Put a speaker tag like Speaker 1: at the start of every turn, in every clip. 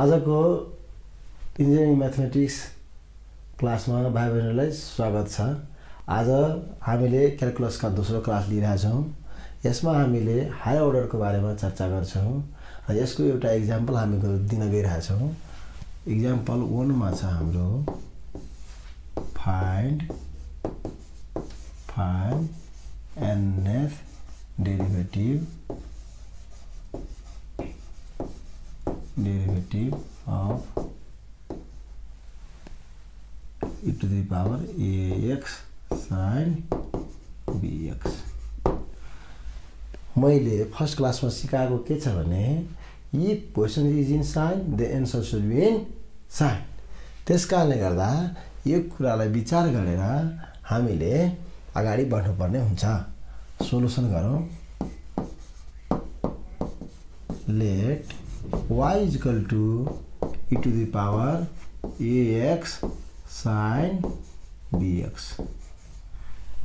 Speaker 1: आजको engineering mathematics क्लासमा भाइ बहिनीहरूलाई स्वागत छ। आज हामीले क्यालकुलसका दोस्रो क्लास लिइरहेछौँ। यसमा हामीले हायर अर्डरको बारेमा चर्चा गर्छौँ र यसको एउटा इक्जाम्पल हामी दिन गइरहेछौँ। इक्जाम्पल वानमा छ हाम्रो find find nth derivative derivative of e to the power ax sin bx. मैले फर्स्ट क्लासमा सिकाएको के छ भने यी question is in sine the answer should be in sine त्यस कारणले गर्दा यो कुरालाई विचार गरेर हामीले अगाडि बढ्नुपर्ने हुन्छ। सोल्युसन गरौँ। Let y is equal to e to the power ax sin bx.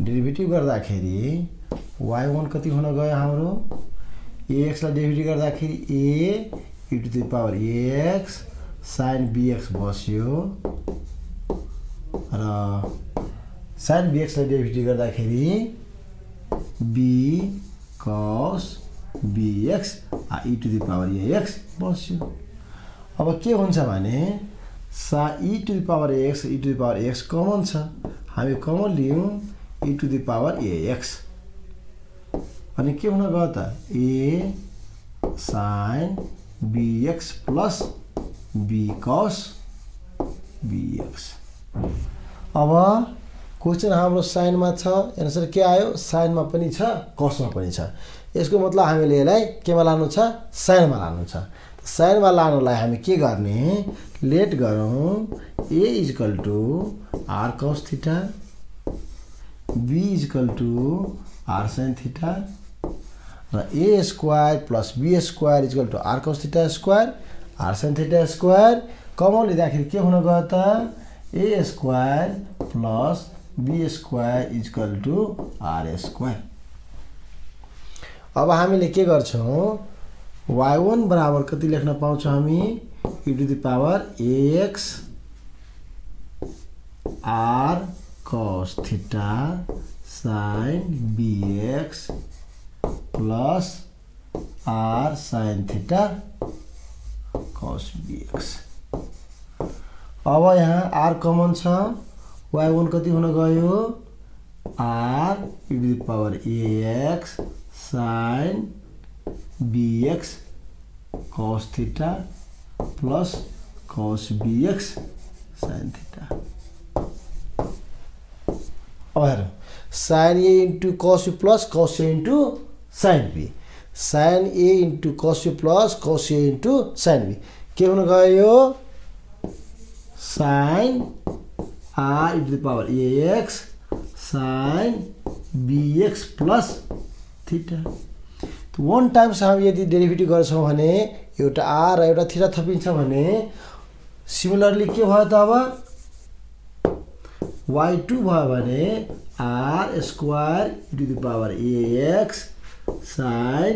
Speaker 1: Derivative गर्दाखेरि वाइ वान कति हुन गयो हाम्रो? एएक्सलाई डेरिभेटिभ गर्दाखेरि a e to the power ax sin bx बस्यो। र साइन बिएक्सलाई डेरिभेटिभ गर्दाखेरि b cos bx e to the power ax बस्यो। अब के हुन्छ भने सा e to the power ax e to the power x common छ। हामी कमन लियौँ e to the power ax अनि के हुन गयो त? A sin bx plus b cos bx अब क्वेसन हाम्रो साइनमा छ। एन्सर के आयो? साइनमा पनि छ कसमा पनि छ। यसको मतलब हामीले यसलाई केमा लानु छ? साइनमा लानु छ। साइनमा लानुलाई हामी के गर्ने? लेट गरौँ। A equal to r cos theta. B equal to r sine theta. र a square plus b square equal to r cos theta square r sine theta square. Common लिँदाखेरि के हुन गयो त? A square plus b square equal to r square. अब हामीले के गर्छौँ? वाइ वान बराबर कति लेख्न पाउँछौँ हामी? E to the power x r cos theta sine bx plus r sine theta cos bx अब यहाँ आर कमन छ। वाइ वान कति हुन गयो? R e to the power ax sine bx cos theta plus cos bx sine theta अब हेरौँ sine a into cos u plus cos a into sine b sine a into cos u plus cos a into sine b के हुन गयो? Sine r into the power ax sine bx plus theta. One times हामी यदि derivative गर्छौँ भने एउटा are र एउटा थिटा थपिन्छ भने सिमिलरली के भयो त अब? वाइ टू भयो भने r square to the power ax sine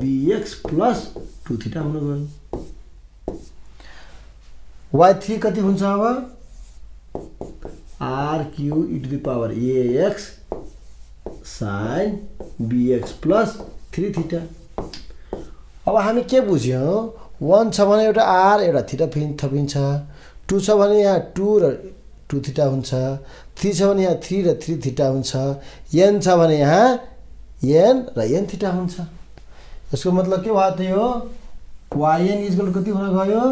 Speaker 1: bx plus two theta हुन गयो। वाइ थ्री कति हुन्छ अब? R cube e to the power ax sine bx plus three theta अब हामी के बुझ्यौँ? वान छ भने एउटा आर एउटा थिटा थपिन्छ टू छ। भने यहाँ टू र टू थिटा हुन्छ। थ्री छ भने यहाँ थ्री र थ्री थिटा हुन्छ। एन छ भने यहाँ एन र एन थिटा हुन्छ। यसको मतलब के भयो त यो वाइएन इजकल कति हुन गयो?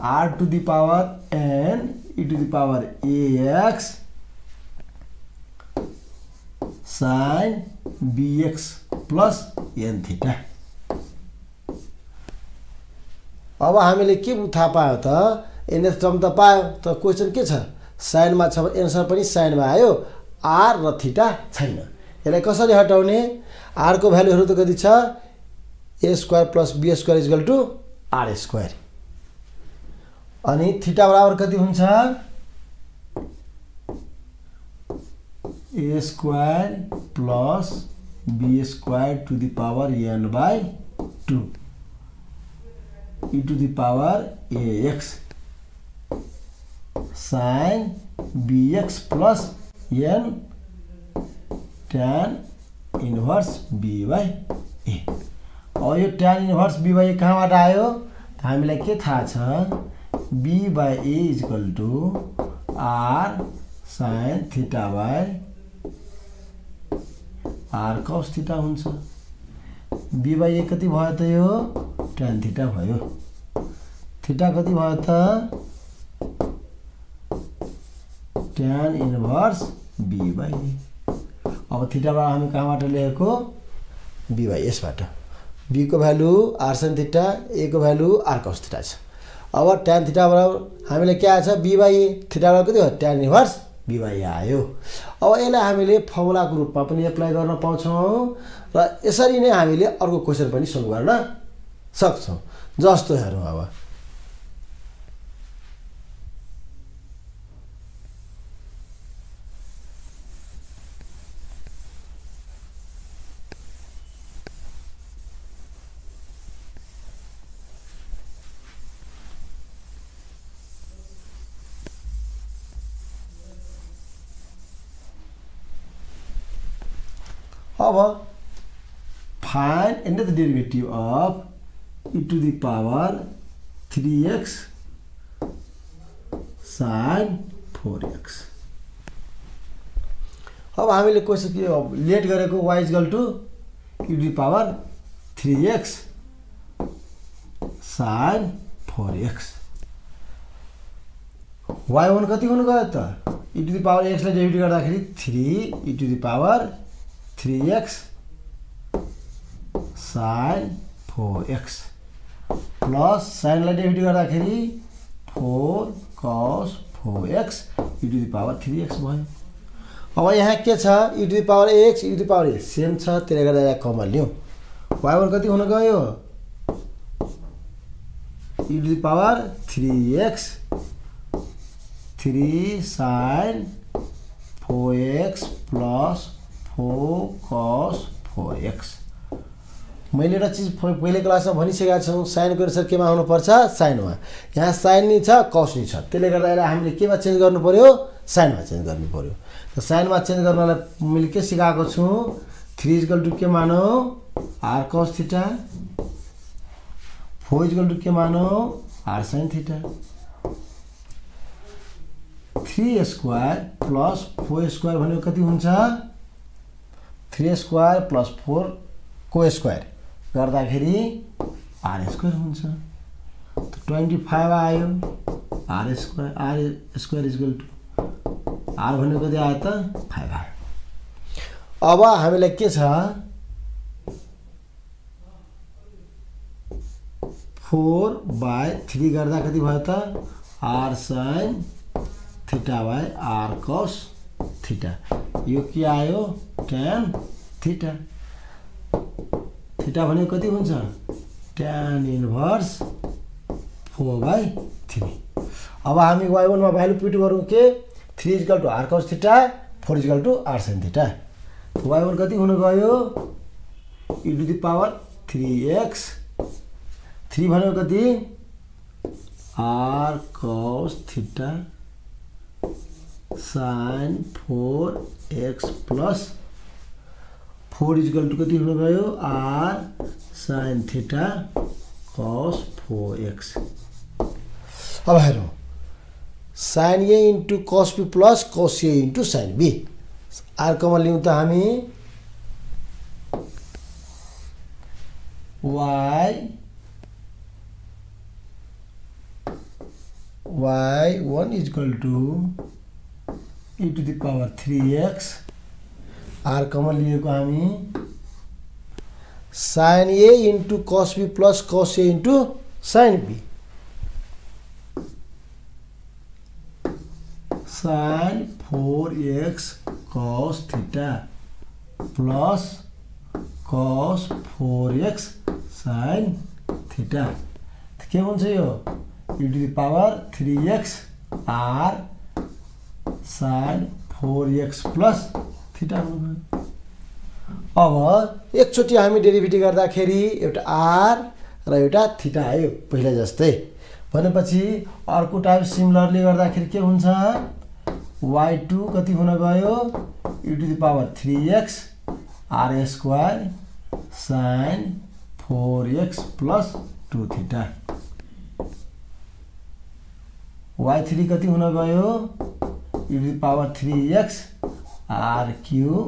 Speaker 1: R to the power n e to the power ax sine bx plus n theta अब हामीले के थाहा पायो त? एनएस टर्म त पायो। त क्वेसन के छ? साइनमा छ भने एन्सर पनि साइनमा आयो। आर र थिटा छैन। यसलाई कसरी हटाउने? आरको भ्यालुहरू त कति छ? A square plus b square equal to r square अनि थिटा बराबर कति हुन्छ? A square plus b square to the power n by two. To the power ax sin bx plus n tan inverse b by a. अब यो tan inverse b by a कहाँबाट आयो? हामीलाई के थाहा छ? B by a equal to r sine theta by r cos theta हुन्छ। B by a कति भयो त यो? ट्यान थिटा भयो। थिटा कति भयो त? Tan inverse b by a अब थिटाबाट हामी कहाँबाट ल्याएको? बी बाई एसबाट बीको भ्यालु आर साइन थिटा एको भ्यालु आर कस थिटा छ। अब ट्यान थिटाबाट हामीले के आएछ बी बाई ए थिटाबाट कति हो? Tan inverse b by a आयो। अब यसलाई हामीले फर्मुलाको रूपमा पनि एप्लाई गर्न पाउँछौँ र यसरी नै हामीले अर्को क्वेसन पनि सोल्भ गर्न सक्छौँ। जस्तो हेरौँ अब। अब find and the derivative of e to the power three x sine four x अब हामीले क्वेसन के अब लेट गरेको y equal to e to power three x sine four x y one कति हुनु गयो त? इ टु द पावर एक्सलाई डेबिट गर्दाखेरि three e to the power three x sine four x plus साइनलाई डेबिट गर्दाखेरि four cos four x e to the power three x भयो। अब यहाँ के छ? E to the power x e to the power a same छ त्यसले गर्दा यहाँ कमन लिउँ वाइ वान कति हुन गयो? E to the power three x three sine four x plus four cos four x मैले एउटा चिज पहिले क्लासमा भनिसकेका छौँ साइनको एन्सर केमा आउनुपर्छ? साइनमा यहाँ साइन नि छ कस नि छ। त्यसले गर्दा यसलाई हामीले केमा चेन्ज गर्नु पऱ्यो साइनमा चेन्ज गर्नु पऱ्यो त साइनमा चेन्ज गर्नलाई मैले के सिकाएको छु? थ्री इजकल टु के मानौ? Are cos theta four equal to के मानौ? R sine theta three square plus four square भनेको कति हुन्छ? थ्री स्क्वायर प्लस फोर को स्क्वायर। गर्दाखेरि आर स्क्वायर हुन्छ। ट्वेन्टी फाइभ आयो। R square r square equal to r भनेको कति आयो त? फाइभ आयो। अब हामीलाई के छ? फोर बाई थ्री गर्दा कति भयो त? R sine theta by r cos theta. यो के आयो ट्यान थिटा थिटा भनेको कति हुन्छ? Tan inverse four by three अब हामी वाइ वानमा भ्यालु पुट गरौँ के? Three equal to r cos theta four equal to r sine theta y one कति हुनु गयो? E to the power three x three भनेको कति? R cos theta sine four x plus four equal to कति हुनु गयो r sine theta cos four x अब हेरौँ sine a into cos b plus cos a into sine b अर्कोमा लिउँ त हामी y y one equal to e to the power three x r common लिएको हामी sine a into cos b plus cos a into sine b sine four x cos theta plus cos four x sine theta के हुन्छ यो e to the power three x r sine four x plus theta हुनुभयो अब एकचोटि हामी derivative गर्दाखेरि एउटा are र एउटा थिटा आयो पहिला जस्तै। भनेपछि अर्को टाइप सिमिलरली गर्दाखेरि के हुन्छ? वाइ टू कति हुन गयो? U to the power three x r square sine four x plus two theta y three कति हुन गयो? The power three x r cube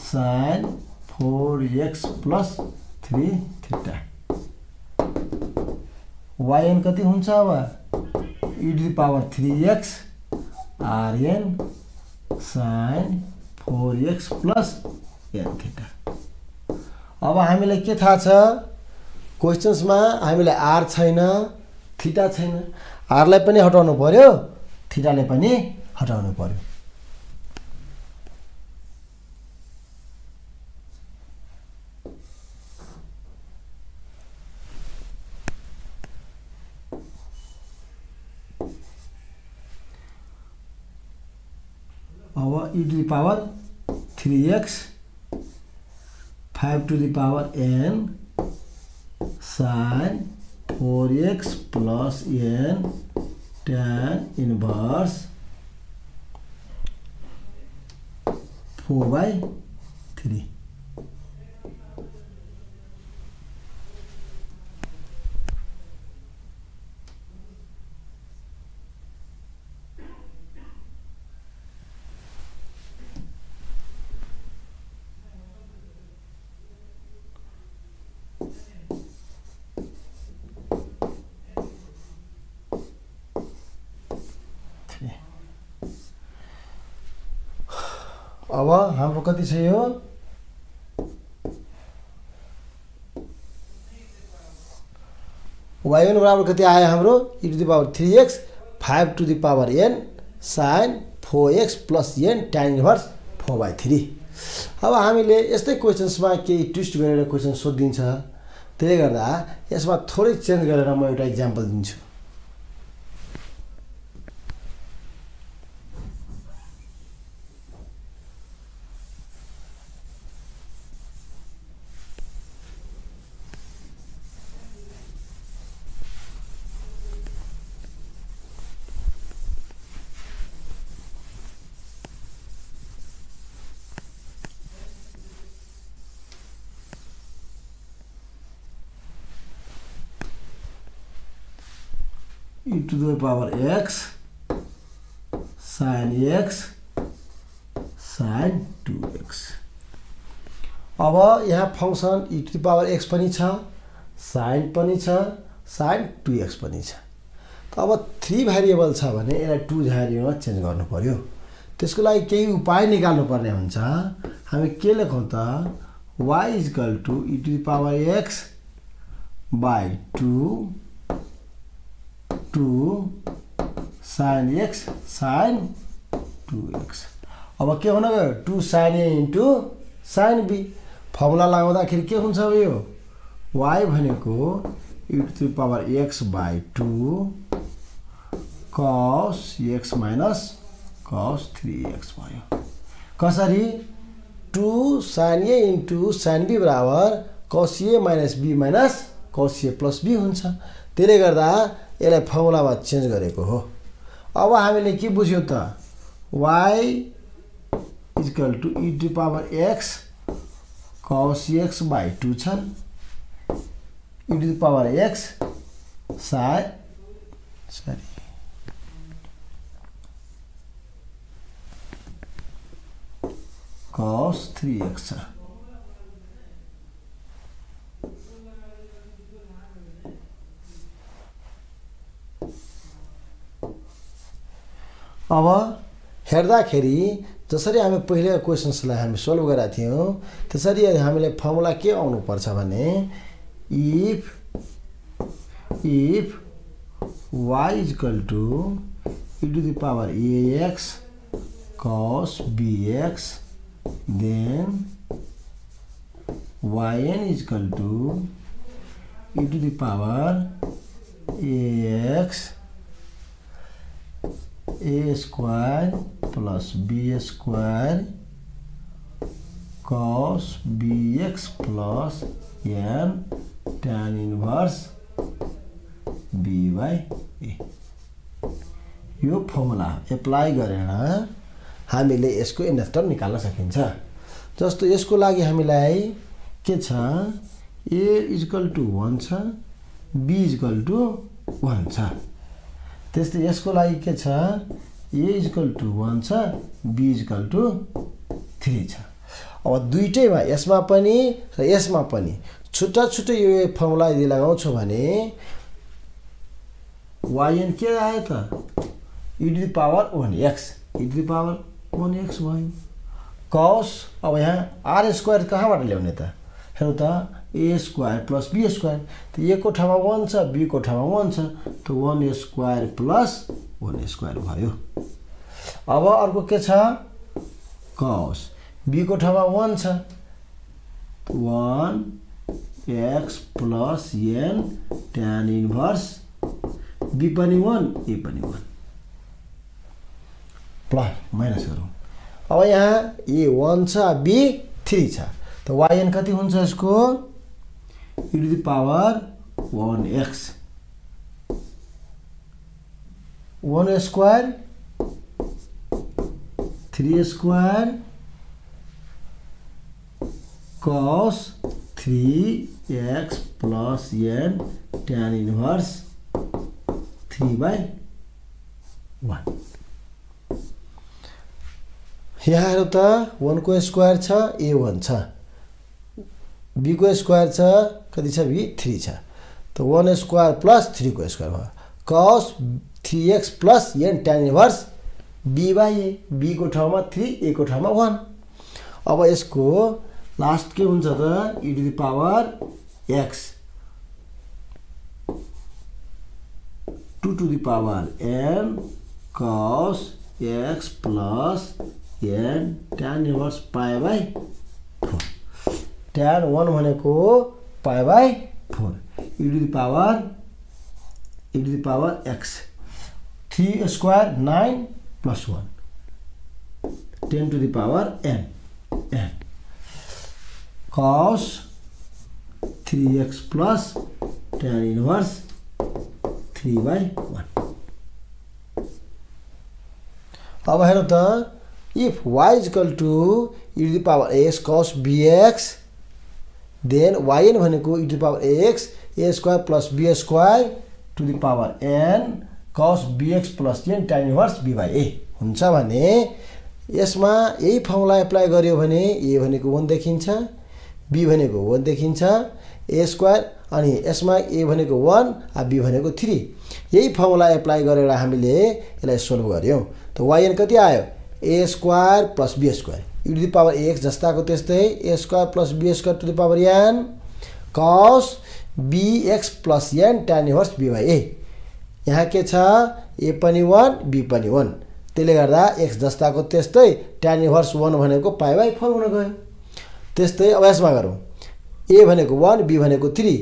Speaker 1: sine four x plus three theta y n कति हुन्छ अब? To the power three x r n sine four x plus n theta अब हामीलाई के थाहा छ? क्वेसन्समा हामीलाई आर छैन थिटा छैन। आरलाई पनि हटाउनु पर्यो। थिटाले पनि हटाउनु पर्यो अब e to the power 3x 5 to the power n sin 4x plus n tan inverse 4 by 3 कति छ यो वाइएन बराबर कति आयो हाम्रो e to the power three x five to the power n sine four x plus n tan inverse four by three अब हामीले यस्तै क्वेसन्समा केही ट्विस्ट गरेर क्वेसन सोधिदिन्छ त्यसले गर्दा यसमा थोरै चेन्ज गरेर म एउटा इक्जाम्पल दिन्छु e to the power x sin x sin 2x अब यहाँ function to the power x पनि छ साइन पनि छ साइन टु एक्स पनि छ। त अब थ्री भेरिएबल छ भने यसलाई टु भेरिएबलमा चेन्ज गर्नु पऱ्यो त्यसको लागि केही उपाय निकाल्नु पर्ने हुन्छ। हामी के लेखौँ त? Y equal to e to power x by two two sine x sine two x. अब के हुन गयो? Two sine a into sine b. Formula लगाउँदाखेरि के हुन्छ अब यो? वाइ भनेको e to the power x by two cos x minus cos three x भयो। कसरी? Two sine a into sine b बराबर cos A minus be minus cos A plus be हुन्छ। त्यसले गर्दा यसलाई फर्मुलामा चेन्ज गरेको हो। अब हामीले के बुझ्यौँ त? Y equal to e to power x cos x by two छन्। इ टु पावर एक्स साइ सरी कस थ्री एक्स छ अब हेर्दाखेरि जसरी हामी पहिला क्वेसन्सलाई हामी सोल्भ गरेका थियौँ त्यसरी हामीले फर्मुला के आउनुपर्छ भने if if y equal to e to the power ax cos bx then yn equal to e to the power ax a square plus b square cos bx plus n tan inverse b a यो formula apply गरेर हामीले यसको term निकाल्न सकिन्छ। जस्तो यसको लागि हामीलाई के छ? ए इजकल टु वान छ बी इजकल टु वान छ। त्यस्तै यसको लागि के छ? ए इजकल टु वान छ बी इजकल टु थ्री छ। अब दुइटैमा यसमा पनि र यसमा पनि छुट्टा छुट्टै यो फर्मुला यदि लगाउँछु भने वाइएन के आयो त? E to the power one x e to the power one x भयो कस अब यहाँ आर स्क्वायर कहाँबाट ल्याउने त? हेर्नु त a square plus b square त एको ठाउँमा वान छ बीको ठाउँमा वान छ त one square plus one square भयो अब अर्को के छ कस बीको ठाउँमा वान छ one x plus n tan inverse b पनि वान ए पनि वान प्लस माइनस गरौँ अब यहाँ ए वान छ बी थ्री छ त वाइएन कति हुन्छ यसको to the power one x one square three square cos 3x plus n tan inverse 3 by 1 यहाँ हेरौँ त वानको स्क्वायर छ ए वान छ. बीको स्क्वायर छ कति छ? बी थ्री छ। त वान स्क्वायर प्लस थ्रीको स्क्वायर भयो। Cos three x plus n tan inverse b by a बीको ठाउँमा थ्री एको ठाउँमा वान अब यसको लास्ट के हुन्छ त? E to the power x to to the power n cos x plus n tan inverse pi by tan one भनेको pi by four e to the power e to the power x three square nine plus one ten to the power n n cos 3x plus tan inverse 3 by 1 अब हेरौँ त if y is equal to e to the power x cos bx then yn भनेको power x a square plus b square to the power n cos bx plus n tan inverse b by a. हुन्छ भने यसमा यही formula apply गर्यो भने ए भनेको one देखिन्छ be भनेको वान देखिन्छ ए स्क्वायर अनि यसमा ए भनेको वान बी भनेको थ्री यही फर्मुला एप्लाई गरेर हामीले यसलाई सोल्भ गऱ्यौँ। त वाइएन कति आयो? A square plus b square e to the power x जस्ताको त्यस्तै a square plus b square to the power n cos b x plus n tan inverse b by a यहाँ के छ? ए पनि वान बी पनि one त्यसले गर्दा x जस्ताको त्यस्तै ट्यान इन्भर्स वान भनेको पाइ बाई फोर हुन गयो। त्यस्तै अब यसमा गरौँ। ए भनेको वान बी भनेको three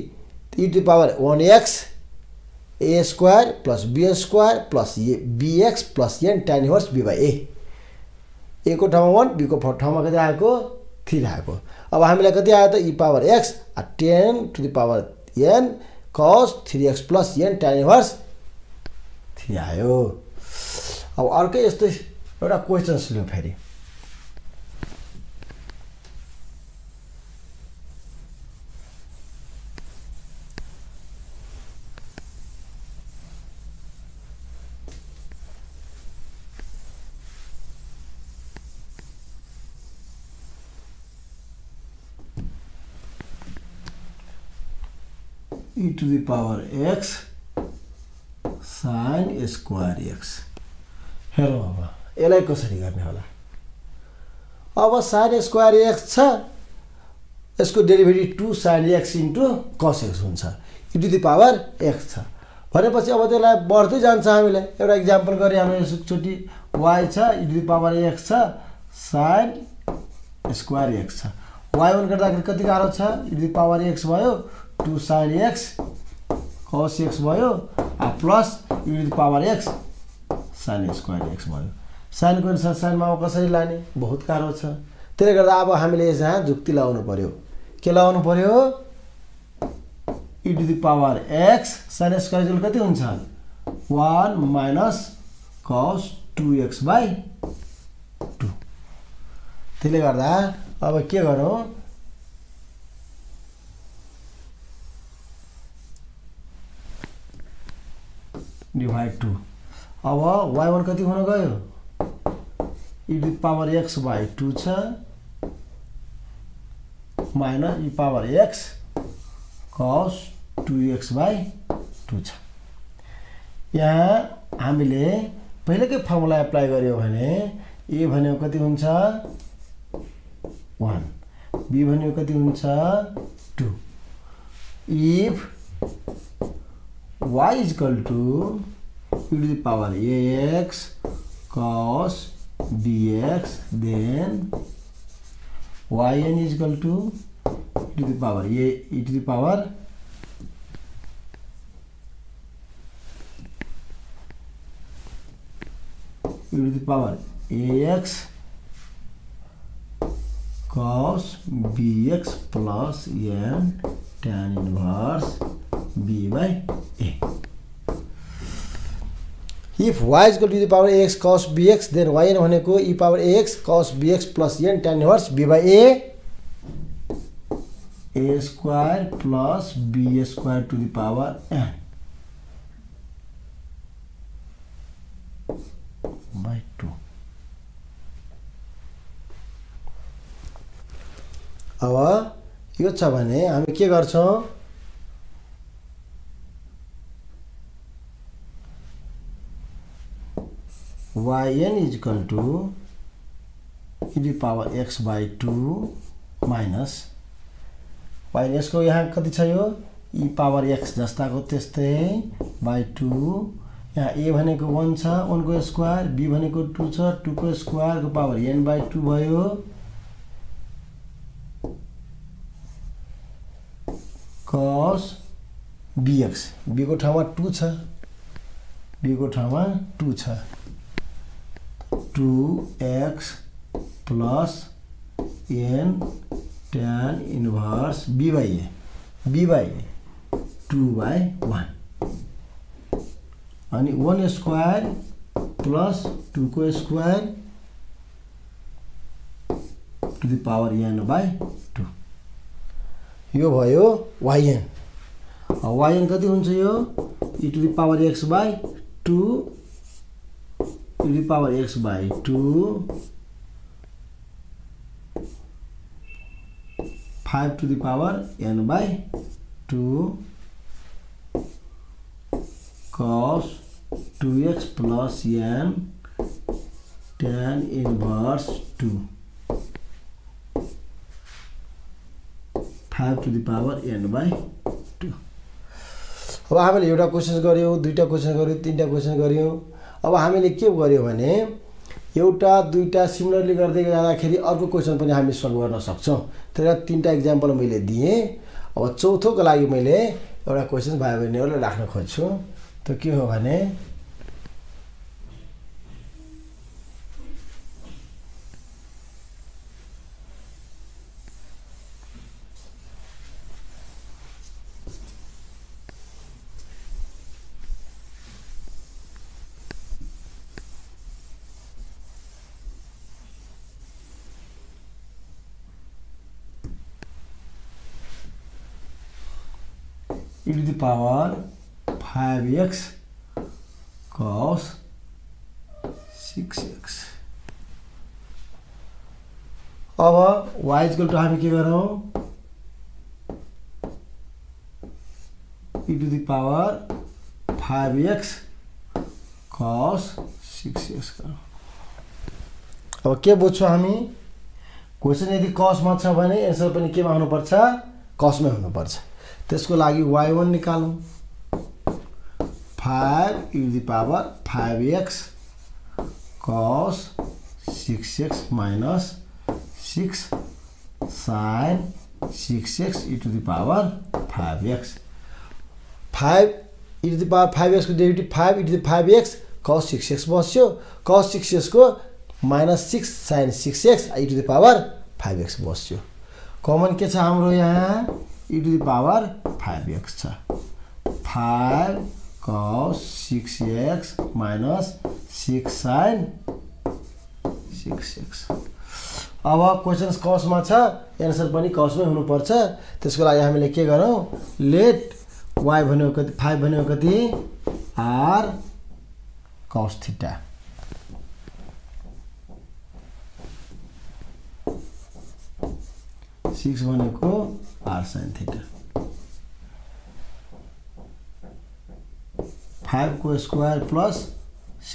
Speaker 1: e to power one x a square plus b square plus a b x plus n tan inverse b by a एको ठाउँमा वान बीको ठाउँमा कति आएको? थ्री आएको। अब हामीलाई कति आयो त? E power x ten to the power n cos three x plus n tan inverse three आयो। अब अर्कै यस्तै एउटा क्वेसन्स लिउँ फेरि। E to the power x sin square x हेरौँ अब यसलाई कसरी गर्ने होला? अब साइन स्क्वायर एक्स छ यसको derivative two sine x into cos x हुन्छ. E to the power x छ. भनेपछि अब त्यसलाई बढ्दै जान्छ हामीलाई. एउटा इक्जाम्पल गरे हाम्रो एकचोटि वाइ छ e to the power x छ साइन स्क्वायर एक्स छ. वाइ वान गर्दाखेरि कति गाह्रो छ? E to the power x भयो two sine x cos x भयो plus e to the power x sine square x भयो। साइनको अनुसार साइनमा कसरी लाने? बहुत गाह्रो छ। त्यसले गर्दा अब हामीले यहाँ जुक्ति लगाउनु पर्यो। के लगाउनु पर्यो? E to the power x sine square कति हुन्छ? One minus cos two x by two त्यसले गर्दा अब के गरौँ? डिभाइड टू अब वाइ वान कति हुन गयो? E power x by two छ minus e power x cos two x by two छ। यहाँ हामीले पहिलेकै फर्मुला एप्लाई गऱ्यो भने ए भनेको कति हुन्छ? वान बी भनेको कति हुन्छ? Two if y is equal to e to the power ax cos bx then yn is equal to e to the power a e to the power e to the power ax cos bx plus n tan inverse b by a. If y is equal to the power ax cos bx, then yn भनेको e power ax cos bx plus n tan inverse b by a a square plus b square to the power n by 2. अब यो छ भने हामी के गर्छौँ equal to e to the power x by 2 minus yn यसको यहाँ कति छ यो? e पावर x जस्ताको त्यस्तै बाई टू यहाँ ए भनेको वान छ वानको स्क्वायर बी भनेको टू छ टूको स्क्वायरको पावर एन बाई टू भयो। कस बिएक्स बीको ठाउँमा टू छ बीको ठाउँमा टू छ। Two x plus n tan inverse b by a b by a two by one अनि one square plus टूको square to the power n by two यो भयो y n y n कति हुन्छ यो? E to the power x by two to the power x by 2 5 to the power n by 2 cos 2x plus n tan inverse 2 5 to the power n by 2 अब हामीले एउटा question गऱ्यौँ दुईवटा question गऱ्यौँ तिनवटा क्वेसन गऱ्यौँ अब हामीले के गर्यो भने एउटा दुईवटा सिमिलरली गर्दै जाँदाखेरि अर्को क्वेसन पनि हामी सल्भ गर्न सक्छौँ। त्यसलाई तिनवटा इक्जाम्पल मैले दिएँ। अब चौथोको लागि मैले एउटा क्वेसन भाइ बहिनीहरूलाई राख्न खोज्छु। त्यो के हो भने e to the power 5x cos 6x अब y इजकल टु हामी के गरौँ? e to the power 5x cos 6x गरौँ। अब के बुझ्छौँ हामी? क्वेसन यदि कसमा छ भने एन्सर पनि केमा हुनुपर्छ? कसमै हुनुपर्छ। त्यसको लागि y one निकालौँ। Five e the power five x cos six x minus six sine six x e to the power five x five e to the power five एक्सको derivative five e to the five x cos six x बस्यो। Cos six एक्सको minus six sine six x e to the power five x बस्यो। Common के छ हाम्रो यहाँ? To the power five x छ। Five cos six x minus six sine six x. अब questions कसमा छ एन्सर पनि कसमै हुनुपर्छ। त्यसको लागि हामीले के गरौँ? लेट वाइ भनेको कति फाइभ भनेको कति आर कस थिटा सिक्स भनेको आर साइन थिटा फाइभको square plus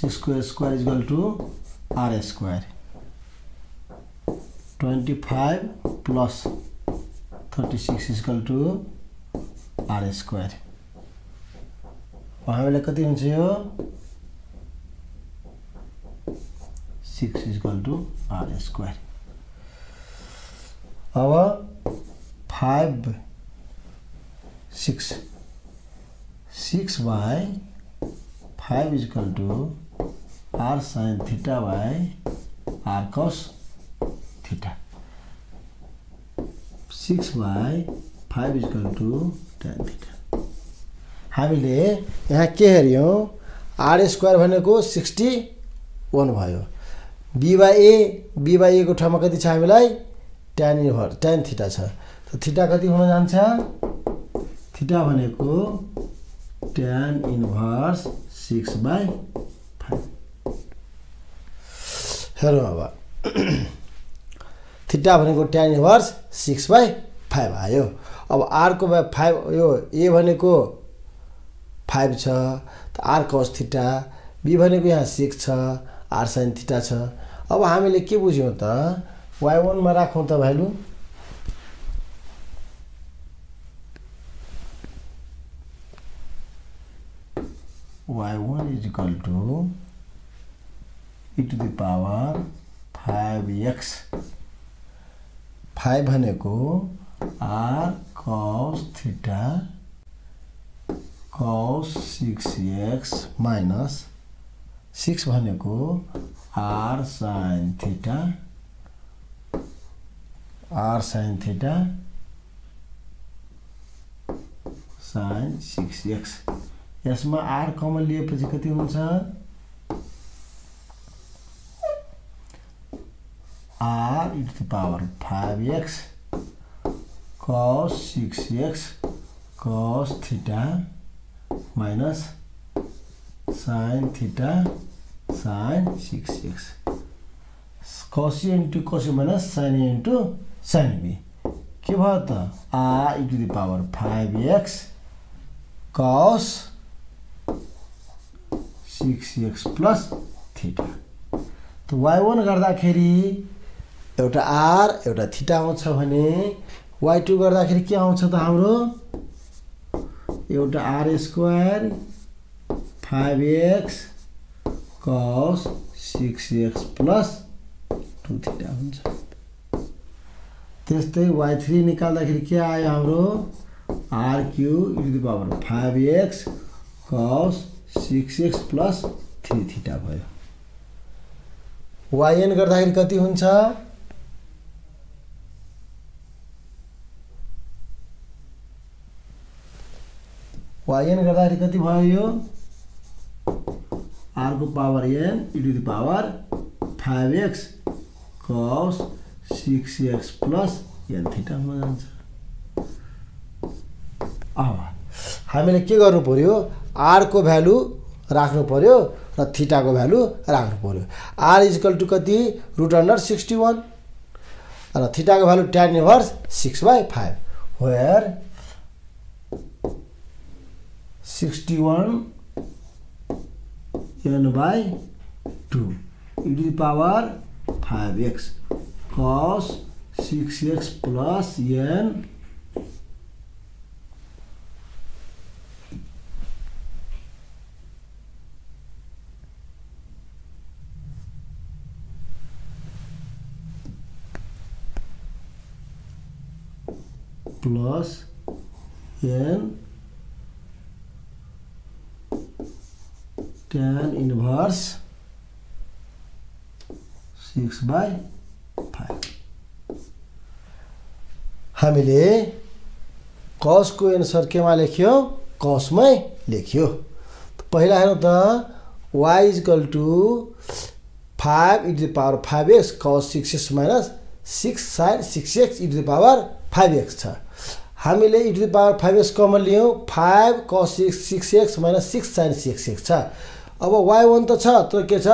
Speaker 1: सिक्सको square equal to r square. Twenty five plus thirty six equal to r square. हामीलाई कति हुन्छ यो? Six equal to r square. अब five six six by five equal to r sine theta by r cos theta. Six by five equal to tan theta. हामीले यहाँ के हेऱ्यौँ? Are square भनेको सिक्सटी वान भयो। B by a b by एको ठाउँमा कति छ हामीलाई? ट्यान इन्भर्स ट्यान थिटा छ। थिटा कति हुन जान्छ। थिटा भनेको tan inverse six by five हेरौँ अब। थिटा भनेको tan inverse six by five आयो। अब आरको फाइभ यो ए भनेको फाइभ छ आर कस थिटा बी भनेको यहाँ सिक्स छ आर साइन थिटा छ। अब हामीले के बुझ्यौँ त? वाइ वानमा राखौँ त value. Y one is equal to e to the power five x five भनेको r cos theta cos six x minus six भनेको r sine theta r sine theta sine six x यसमा r common लिएपछि कति हुन्छ? R it the power five x cos six x cos theta minus sine theta sine six x cos C into cos C minus sine into sine b के भयो त? R into the power five x cos six x plus theta त y one गर्दाखेरि एउटा r एउटा theta आउँछ भने why two गर्दाखेरि के आउँछ त हाम्रो? एउटा r square five x cos six x plus two theta हुन्छ। त्यस्तै वाइ थ्री निकाल्दाखेरि के आयो हाम्रो? R cube e to power five x cos six x plus three theta भयो। वाइएन गर्दाखेरि कति हुन्छ? वाइएन गर्दाखेरि कति भयो यो? आरको power n e to the power five x cos six x plus n थिटामा जान्छ। अब हामीले के गर्नु पऱ्यो आरको भ्यालु राख्नु पऱ्यो र थिटाको भ्यालु राख्नु पऱ्यो आर इजकल टु कति? रुट अन्डर सिक्सटी वान र थिटाको value tan inverse six by five where sixty one n by two e to power five x cos 6x plus n plus n tan inverse 6 by 5 हामीले कसको answer केमा लेख्यो? कसमै लेख्यो। पहिला हेरौँ त y equal to five into the power five x cos six x minus six sine six x into the power five x छ। हामीले into the power five x common लियौँ। Five cos six six x minus six sine six x छ। अब why one त छ तर के छ?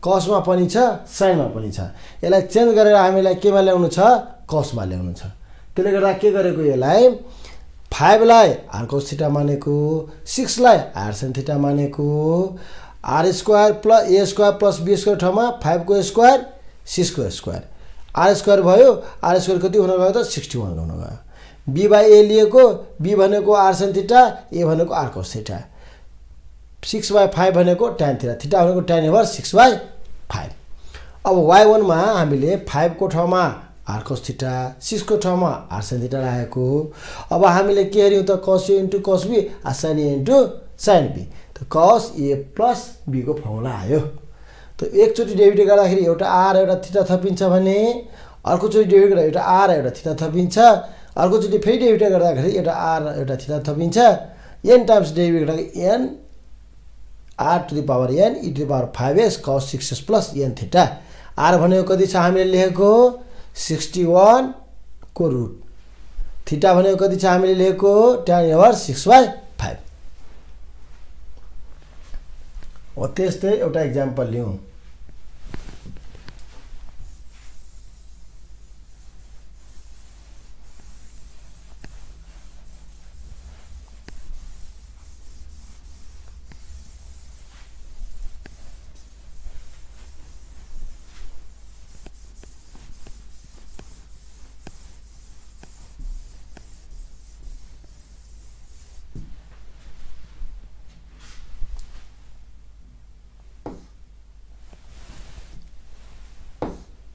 Speaker 1: कसमा पनि छ साइनमा पनि छ। यसलाई चेन्ज गरेर हामीलाई केमा ल्याउनु छ? कसमा ल्याउनु छ। त्यसले गर्दा के गरेको यसलाई? फाइभलाई आरको थिटा मानेको सिक्सलाई आर सेन थिटा मानेको r square plus a square plus b square ठाउँमा फाइभको स्क्वायर सिक्सको स्क्वायर आर स्क्वायर भयो आर स्क्वायर कति हुन गयो त? सिक्सटी वान हुन गयो बी बाई ए लिएको बी भनेको आर सेन थिटा ए भनेको आरको थिटा। सिक्स बाई फाइभ भनेको टेन थिटा। थिटा भनेको tan over six by five. अब वाइ वानमा हामीले फाइभको ठाउँमा आरकोस थिटा सिक्सको ठाउँमा आरसाइन थिटा राखेको अब हामीले के हेऱ्यौँ त cos a into cos b ah sine a into sine b त कस ए प्लस बीको फर्मुला आयो। त एकचोटि डेबिट गर्दाखेरि एउटा आर एउटा थिटा थपिन्छ भने अर्कोचोटि डेबिट गर्दा एउटा आर एउटा थिटा थपिन्छ। अर्कोचोटि फेरि डेबिट गर्दाखेरि एउटा आर एउटा थिटा थपिन्छ। एन टाइम्स डेबिट गर्दा n r to the power n e to the power five s cos six s plus n theta r भनेको कति छ हामीले लेखेको? सिक्सटी वानको रुट थिटा भनेको कति छ हामीले लेखेको? Tan over six by five हो त्यस्तै एउटा इक्जाम्पल लिउँ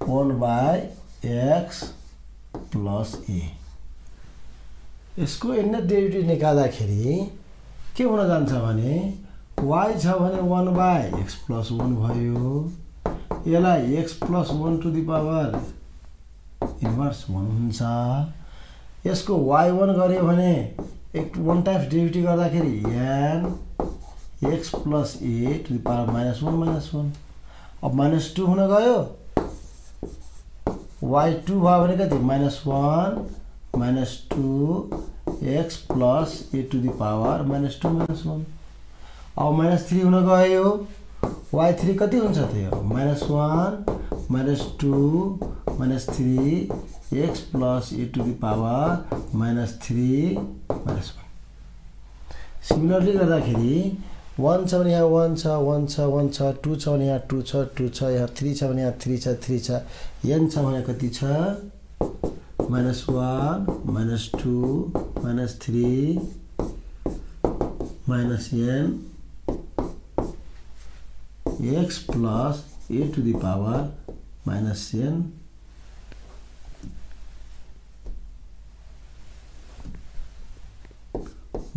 Speaker 1: one by x plus a यसको एन डेरिभेटिभ निकाल्दाखेरि के हुन जान्छ भने वाइ छ भने one by x plus one भयो। यसलाई x plus one to the power inverse one हुन्छ। यसको वाइ वान गऱ्यो भने एक वान टाइम्स डेरिभेटिभ गर्दाखेरि n x plus a to the power minus one minus one अब माइनस टू हुन गयो। वाइ टू भयो भने कति? Minus one minus two x plus a to the power minus two minus one अब minus three हुन गयो। Y three कति हुन्छ त्यो? Minus one minus two minus three x plus a to the power minus three minus one similarly गर्दाखेरि one छ भने यहाँ वान छ वान छ वान छ टू छ भने यहाँ टू छ टू छ यहाँ थ्री छ भने यहाँ थ्री छ थ्री छ एन छ भने कति छ? Minus one minus two minus three minus n x plus a to the power minus n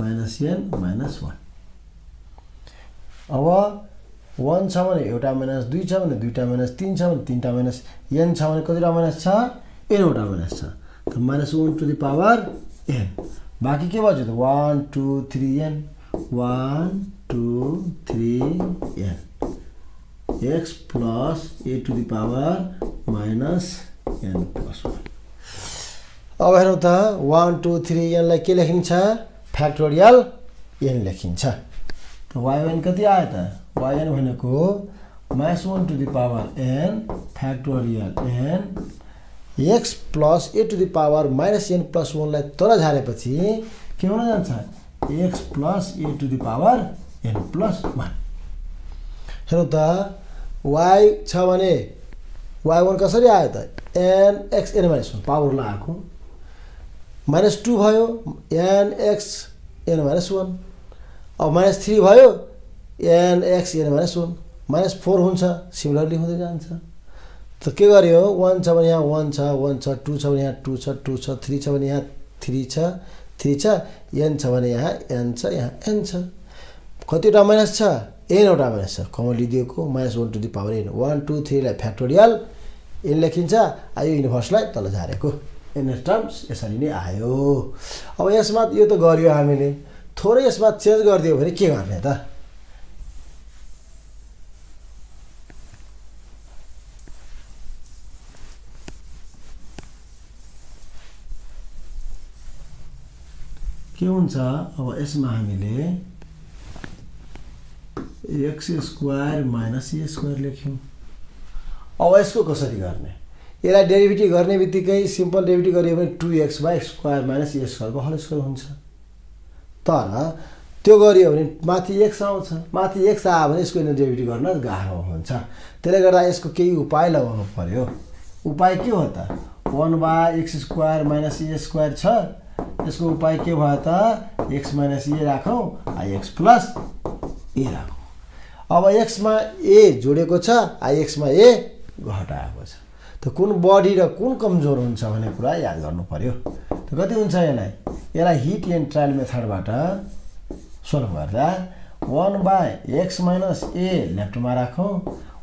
Speaker 1: minus n minus one अब वान छ भने एउटा माइनस दुई छ भने दुईवटा माइनस तिन छ भने तिनवटा माइनस एन छ भने कतिवटा माइनस छ? एनवटा माइनस छ। Minus one to the power n बाँकी के भयो त one two three n one two three n x plus a to the power minus n plus one अब हेरौँ त वान टू थ्री एनलाई के लेखिन्छ? फ्याक्टोरियल एन लेखिन्छ। त वाइएन कति आयो त? वाइएन भनेको minus one to the power n factorial n x plus a to the power minus n plus वानलाई तल झारेपछि के हुन जान्छ? X plus a to the power n plus one हेर्नु त वाइ छ भने वाइ वान कसरी आयो त? N x n minus one power लगाएको माइनस टू भयो n x n minus one अब माइनस थ्री भयो n x n minus one minus four हुन्छ सिमिलरली हुँदै जान्छ। त के गर्यो? वान छ भने यहाँ वान छ वान छ टू छ भने यहाँ टू छ टू छ थ्री छ भने यहाँ थ्री छ थ्री छ एन छ भने यहाँ एन छ यहाँ एन छ। कतिवटा माइनस छ? एनवटा माइनस छ। Common लिइदिएको minus one to the power n one two थ्रीलाई factorial n लेखिन्छ। यो युनिभर्सलाई तल झारेको। एनएस टर्म्स यसरी नै आयो। अब यसमा यो त गऱ्यो हामीले। थोरै यसमा चेन्ज गरिदियो भने के गर्ने त? के हुन्छ? अब यसमा हामीले x square minus a square लेख्यौँ। अब यसको कसरी गर्ने? यसलाई डेरिभेटिभ गर्ने बित्तिकै सिम्पल डेरिभेटिभ गरियो भने two x by square minus a स्क्वायरको whole square हुन्छ। तर त्यो गरियो भने माथि एक्स आउँछ। माथि एक्स आयो भने यसको डेरिभेटिभ गर्न गाह्रो हुन्छ। त्यसले गर्दा यसको केही उपाय लगाउनु पर्यो। उपाय के हो त? One by x square minus a square छ। यसको उपाय के भयो त? एक्स माइनस ए राखौँ एक्स प्लस ए राखौँ। अब एक्समा ए जोडेको छ एक्समा ए घटाएको छ। त कुन बडी र कुन कमजोर हुन्छ भन्ने कुरा याद गर्नु पर्यो। त कति हुन्छ यसलाई? यसलाई हिट एन्ड ट्रायल मेथडबाट सोल्भ गर्दा one by x minus a लेफ्टमा राखौँ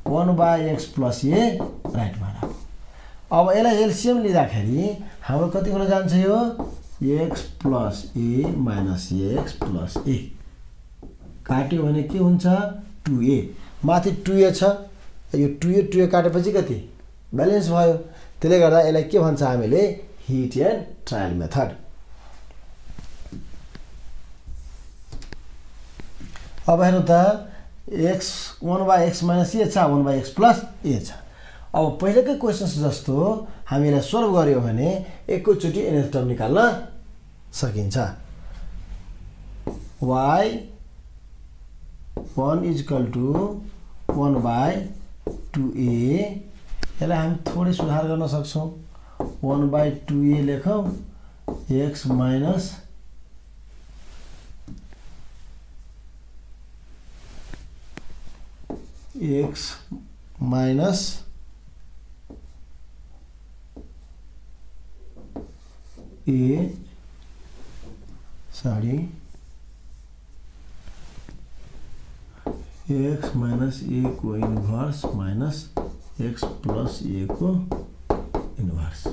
Speaker 1: one by x plus a राइटमा राखौँ। अब यसलाई एलसिएम लिँदाखेरि हाम्रो कति हुन जान्छ यो? X plus a minus x plus a काट्यो भने के हुन्छ? टु ए माथि टु ए छ यो टु ए टु ए काटेपछि कति? ब्यालेन्स भयो। त्यसले गर्दा यसलाई के भन्छ हामीले? हिट एन्ड ट्रायल मेथड अब हेर्नु त x one by x minus a छ one by x plus a छ। अब पहिलेकै क्वेसन्स जस्तो हामीलाई सोल्भ गऱ्यो भने एकैचोटि एनएस टर्म निकाल्न सकिन्छ। Y one is equal to one by two a यसलाई हामी थोरै सुधार गर्न सक्छौँ। वान बाई टु ए लेखौँ x minus x minus a sorry x minus a को inverse minus x plus a को इन्भर्स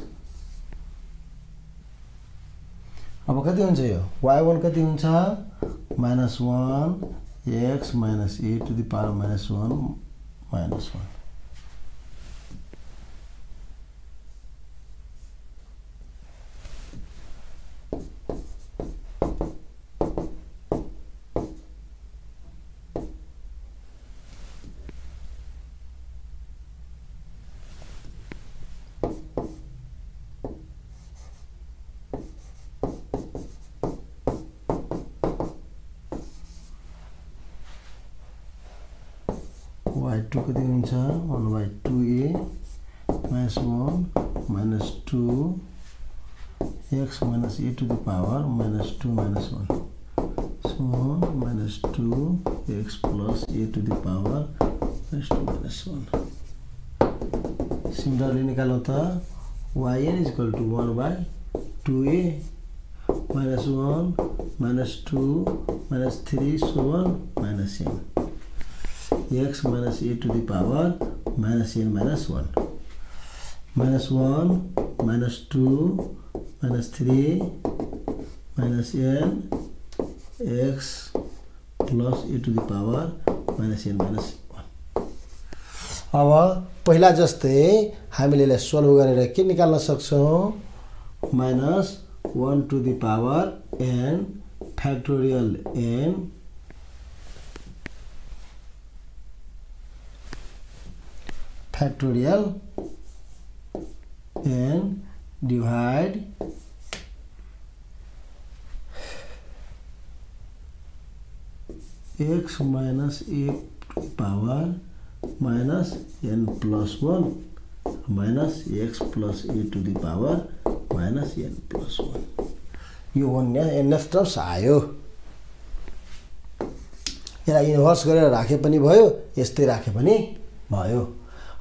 Speaker 1: अब कति हुन्छ यो? वाइ वान कति हुन्छ? Minus one, x minus a to the power minus one minus one. Y two कति हुन्छ one by two a minus one minus two x minus a to the power minus two minus one so minus two x plus a to the power minus two minus one similarly निकालौँ त। Y n is equal to one by two a minus one minus two minus three so one minus n x minus a to the power minus n minus 1 minus 1 minus 2 minus 3 minus n x plus a to the power minus n minus 1 अब पहिला जस्तै हामीले यसलाई solve गरेर के निकाल्न सक्छौँ minus one to the power n factorial n factorial and divide x minus a power minus n plus 1 minus x plus a to the power minus n plus 1 यो वान एनएफ टर्म्स आयो यसलाई inverse गरेर राखे पनि भयो यस्तै राखे पनि भयो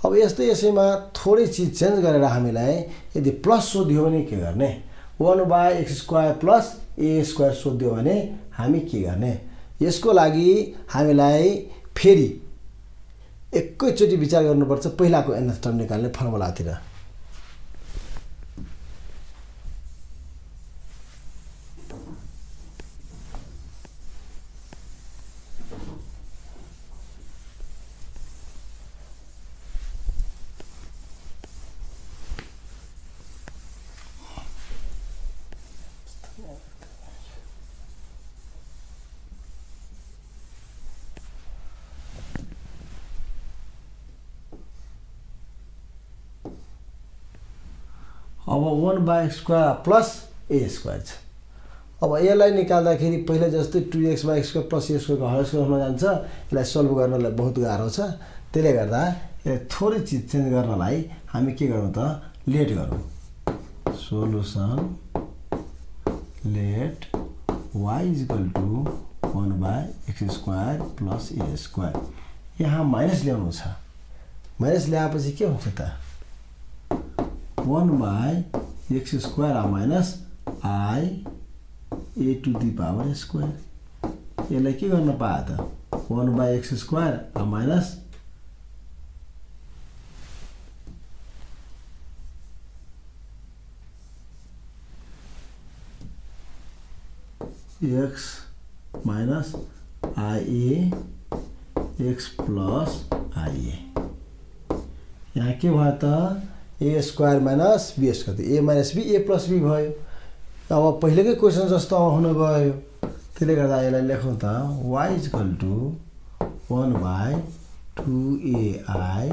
Speaker 1: अब यस्तै यसैमा थोरै चिज चेन्ज गरेर हामीलाई यदि प्लस सोध्यो भने के गर्ने? One by x square plus a square सोध्यो भने हामी के गर्ने? यसको लागि हामीलाई फेरि एकैचोटि विचार गर्नुपर्छ पहिलाको एनएस टर्म निकाल्ने फर्मुलातिर अब one by square plus a square छ। अब यसलाई निकाल्दाखेरि पहिला जस्तै two x by square plus a स्क्वायरको हर स्क्वायरमा जान्छ यसलाई सल्भ गर्नलाई बहुत गाह्रो छ। त्यसले गर्दा यसलाई थोरै चिज चेन्ज गर्नलाई हामी के गरौँ त लेट गरौँ। Solution let y is equal to one by x square plus a square यहाँ माइनस ल्याउनु छ। माइनस ल्याएपछि के हुन्छ त? One by x square minus i a to the power square यसलाई के गर्न पायो त one by x square minus x minus i a x plus i a यहाँ के त a square minus b square a minus b a plus b भयो। अब पहिलेकै क्वेसन जस्तो हुन गयो त्यसले गर्दा यसलाई लेखौँ त y is equal to one by two a i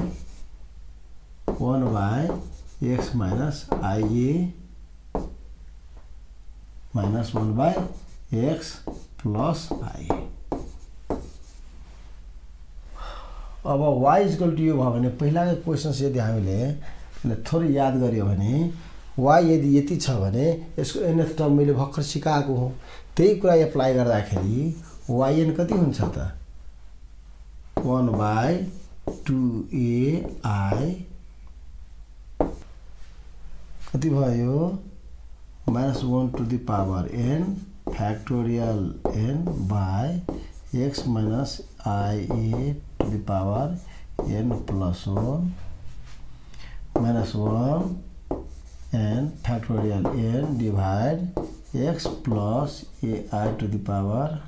Speaker 1: one by x minus i a minus one by x plus i a अब वाइ इजकल टु यो भयो भने पहिलाको क्वेसन्स यदि हामीले यसलाई थोरै याद गऱ्यो भने वाइ यदि यति छ भने यसको एनएफ टर्म मैले भर्खर सिकाएको हुँ। त्यही कुरा एप्लाई गर्दाखेरि वाइएन कति हुन्छ त? वान बाई टु एआई कति भयो? Minus one to the power n factorial n by x minus i a to the power n plus one minus 1 and factorial n divide x plus ai to the power